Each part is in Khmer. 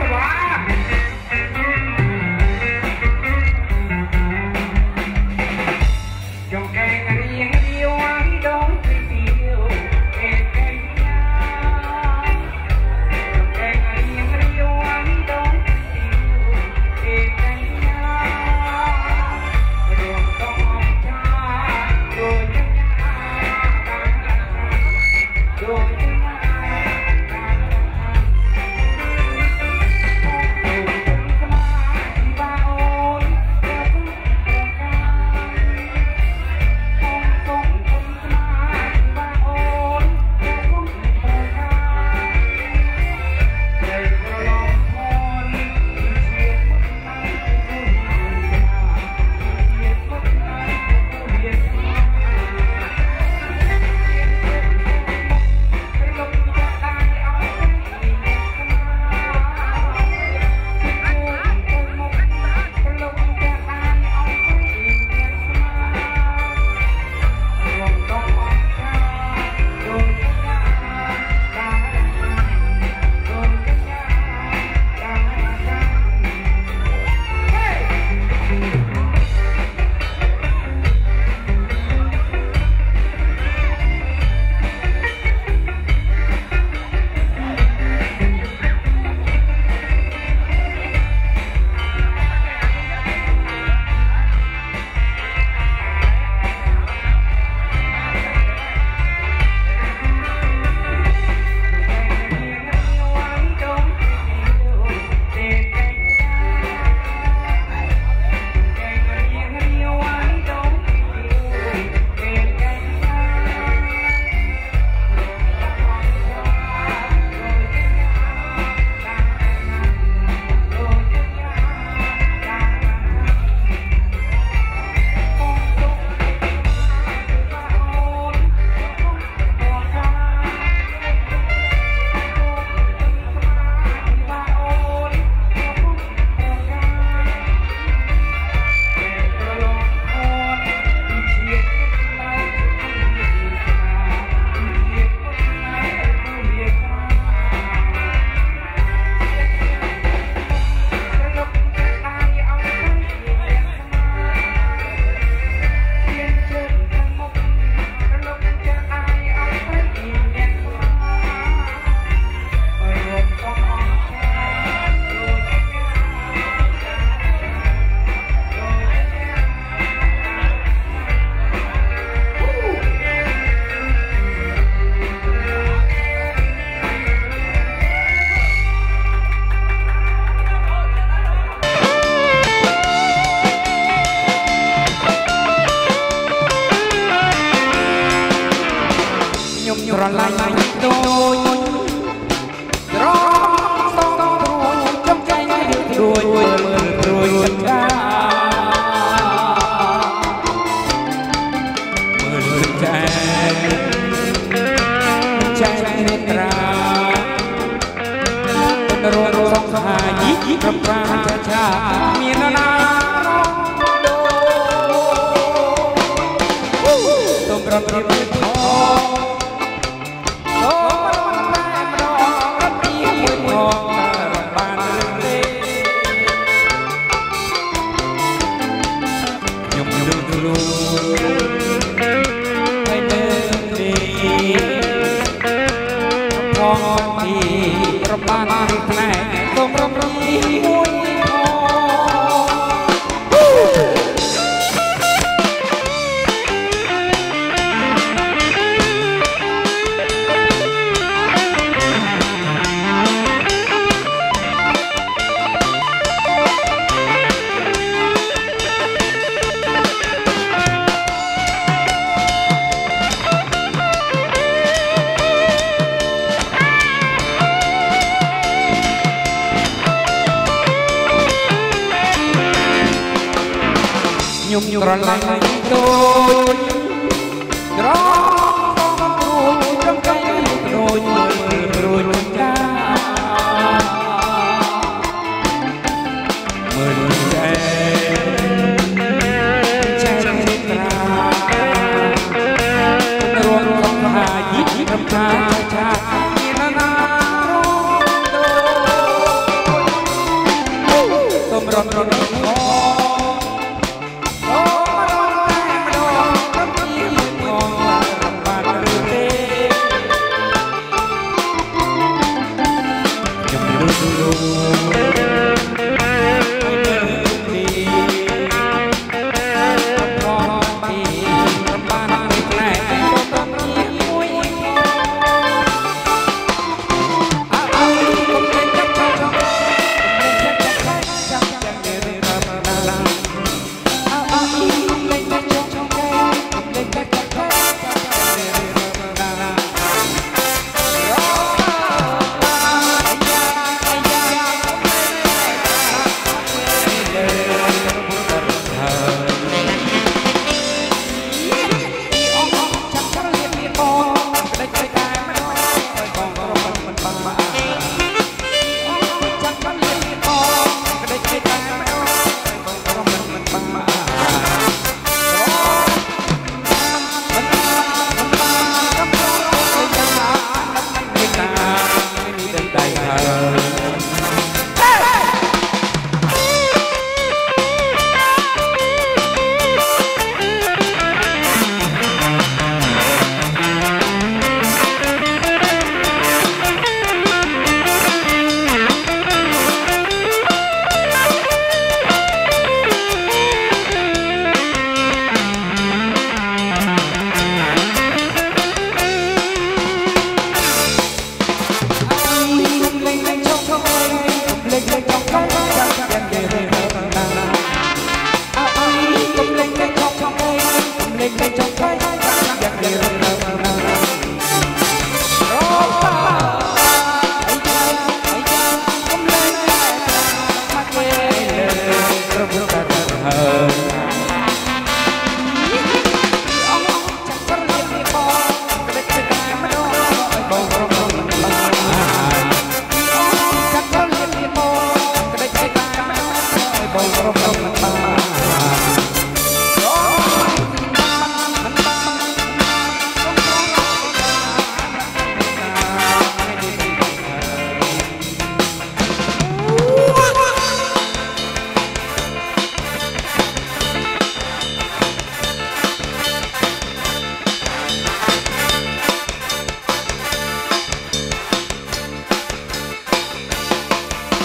ទៅវ៉ា ខ្ញុំ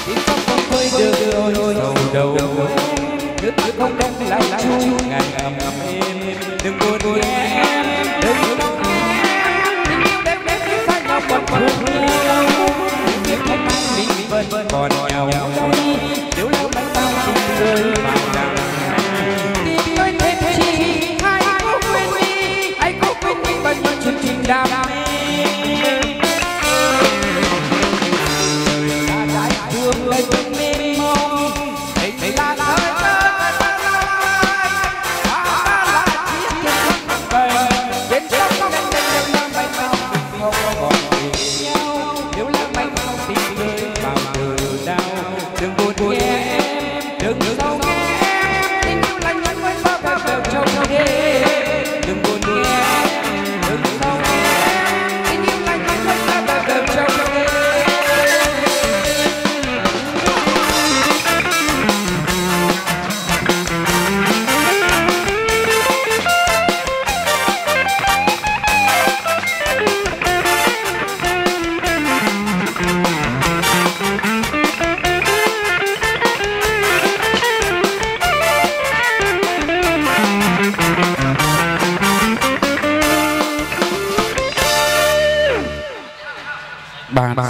Tiếng khóc con quay được đôi sầu đầu Nước mắt không đem lại lại Ngày ngầm ngầm em Đừng buồn nhé em Đừng buồn em Tình yêu đẹp đẹp như phai ngọc còn còn yêu Tiếng không mang mình vân vân còn nhau Nếu lâu đánh tao chung rơi vào đằng Tìm ơi thêm chi Hãy cố quên đi Hãy cố quên đi bao nhiêu chuyện tình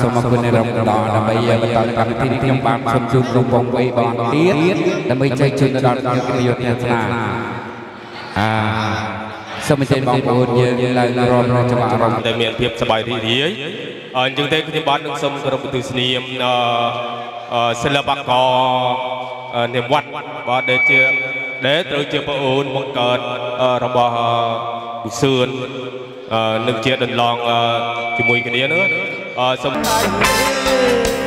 សូមអរគុណរំដល់ដើម្បីបន្តកម្មវិធីនេះខ្ញុំបានសូមជូនលោកបងវៃបងទៀតដើម្បីចែកជូនទៅដល់ខ្ញុំប្រយោជន៍អ្នកស្នាអាសូមអញ្ជើញបងប្អូនយើងឡើងរំរំច្បាស់អារម្មណ៍តែមានភាពសប្បាយរីករាយអញ្ចឹងទេខ្ញុំបាទនឹងសូមគោរពទស្សនាមអឺអឺសិល្បករអឺនិវត្តន៍បាទដែលជាដែលត្រូវជាប្អូនបង្កើតអឺរបស់វិសឿនអឺនឹងជាដន្លងអឺជាមួយគ្នានោះ អឺ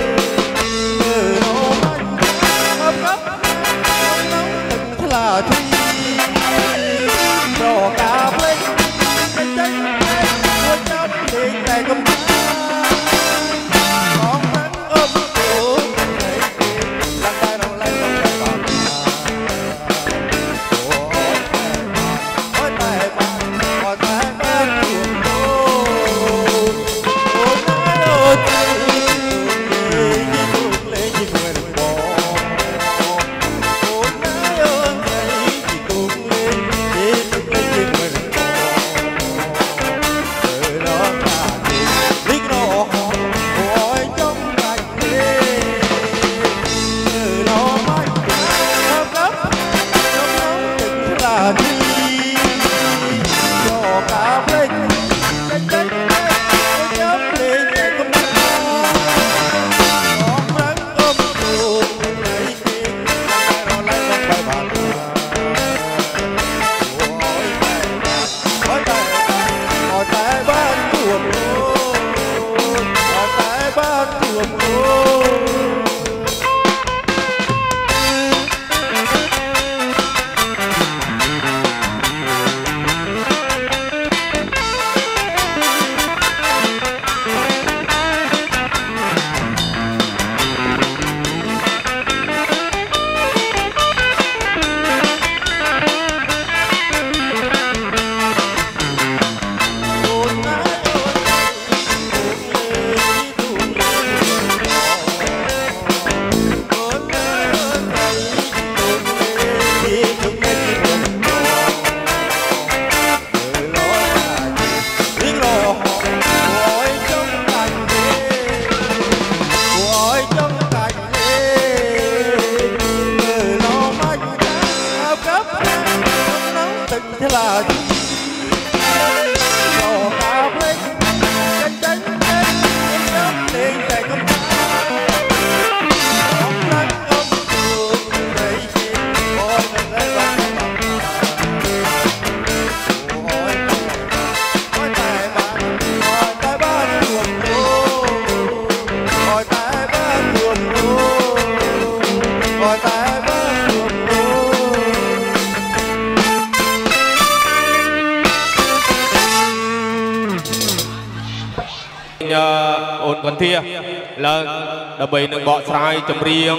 ដើម្បីនឹងបកស្រាយចម្រៀង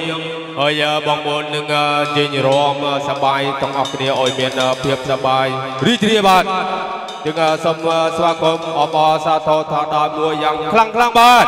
ហើយបងប្អូននឹងជិញរំសបាយទាំងអស់គ្នាឲ្យមានភាពសបាយរីករាយបាទយើងសូមស្វាគមន៍អបអសាទរថាដល់មួយយ៉ាងខ្លាំងខ្លាំងបាទ